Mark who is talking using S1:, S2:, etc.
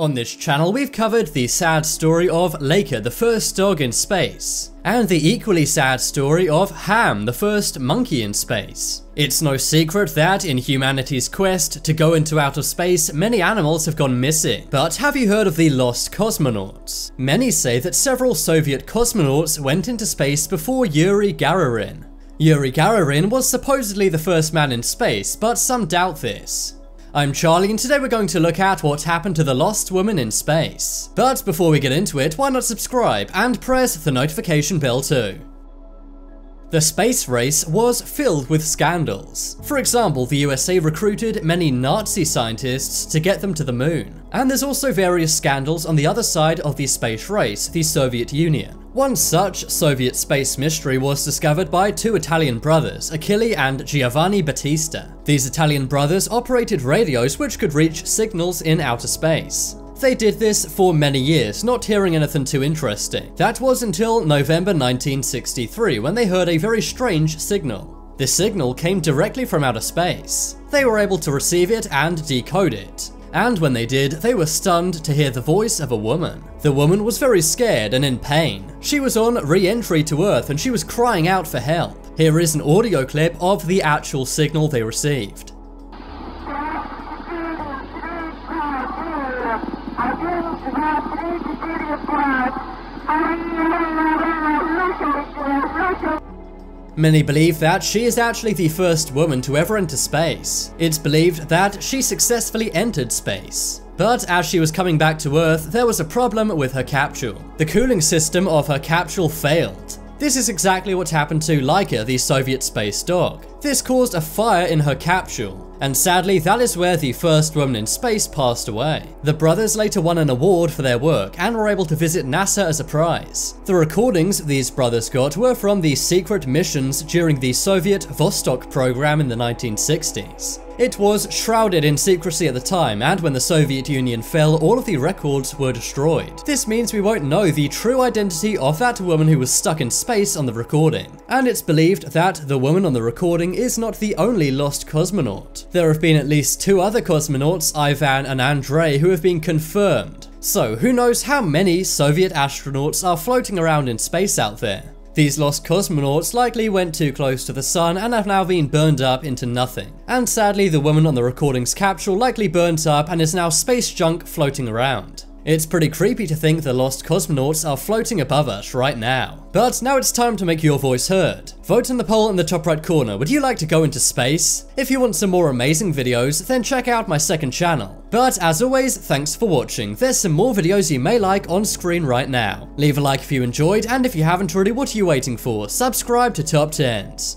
S1: On this channel, we've covered the sad story of Laika, the first dog in space, and the equally sad story of Ham, the first monkey in space. It's no secret that in humanity's quest to go into outer space, many animals have gone missing. But have you heard of the lost cosmonauts? Many say that several Soviet cosmonauts went into space before Yuri Gagarin. Yuri Gagarin was supposedly the first man in space, but some doubt this. I'm Charlie and today we're going to look at what happened to the lost woman in space. But before we get into it, why not subscribe and press the notification bell too. The space race was filled with scandals. For example, the USA recruited many Nazi scientists to get them to the moon. And there's also various scandals on the other side of the space race, the Soviet Union. One such Soviet space mystery was discovered by two Italian brothers, Achille and Giovanni Battista. These Italian brothers operated radios which could reach signals in outer space. They did this for many years, not hearing anything too interesting. That was until November 1963 when they heard a very strange signal. The signal came directly from outer space. They were able to receive it and decode it. And when they did, they were stunned to hear the voice of a woman. The woman was very scared and in pain. She was on re-entry to Earth and she was crying out for help. Here is an audio clip of the actual signal they received. Many believe that she is actually the first woman to ever enter space. It's believed that she successfully entered space. But as she was coming back to Earth, there was a problem with her capsule. The cooling system of her capsule failed. This is exactly what happened to Laika, the Soviet space dog. This caused a fire in her capsule, and sadly that is where the first woman in space passed away. The brothers later won an award for their work and were able to visit NASA as a prize. The recordings these brothers got were from the secret missions during the Soviet Vostok program in the 1960s. It was shrouded in secrecy at the time, and when the Soviet Union fell, all of the records were destroyed. This means we won't know the true identity of that woman who was stuck in space on the recording. And it's believed that the woman on the recording is not the only lost cosmonaut. There have been at least two other cosmonauts, Ivan and Andrei, who have been confirmed. So who knows how many Soviet astronauts are floating around in space out there? These lost cosmonauts likely went too close to the sun and have now been burned up into nothing. And sadly, the woman on the recording's capsule likely burnt up and is now space junk floating around. It's pretty creepy to think the lost cosmonauts are floating above us right now. But now it's time to make your voice heard. Vote in the poll in the top right corner, would you like to go into space? If you want some more amazing videos, then check out my second channel. But as always, thanks for watching. There's some more videos you may like on screen right now. Leave a like if you enjoyed, and if you haven't already, what are you waiting for? Subscribe to Top 10s.